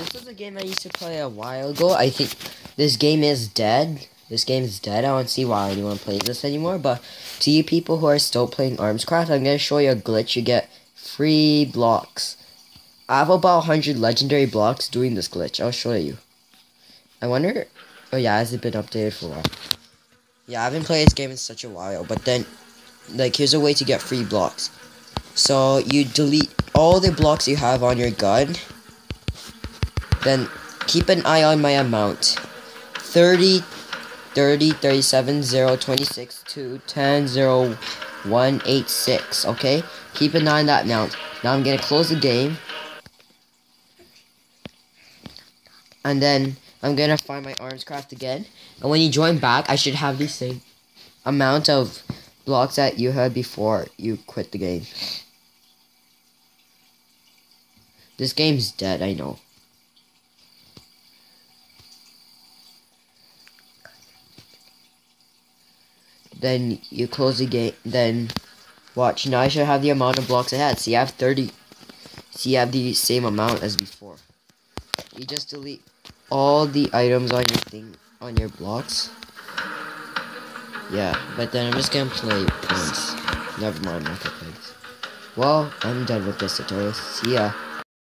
This is a game I used to play a while ago. I think this game is dead. This game is dead. I don't see why anyone plays this anymore. But to you people who are still playing Armscraft, I'm going to show you a glitch. You get free blocks. I have about 100 legendary blocks doing this glitch. I'll show you. I wonder... Oh yeah, has it been updated for a while? Yeah, I haven't played this game in such a while. But then, like, here's a way to get free blocks. So, you delete all the blocks you have on your gun then keep an eye on my amount. 30, 30, 37, 0, 26, 2, 10, 0, 1, 8, 6. Okay? Keep an eye on that amount. Now I'm to close the game. And then I'm to find my arms craft again. And when you join back, I should have the same amount of blocks that you had before you quit the game. This game's dead, I know. Then you close the game, then watch. Now I should have the amount of blocks I had. See, I have 30. See, I have the same amount as before. You just delete all the items on your thing, on your blocks. Yeah, but then I'm just gonna play points. Never mind, multiplays. Well, I'm done with this tutorial. See ya.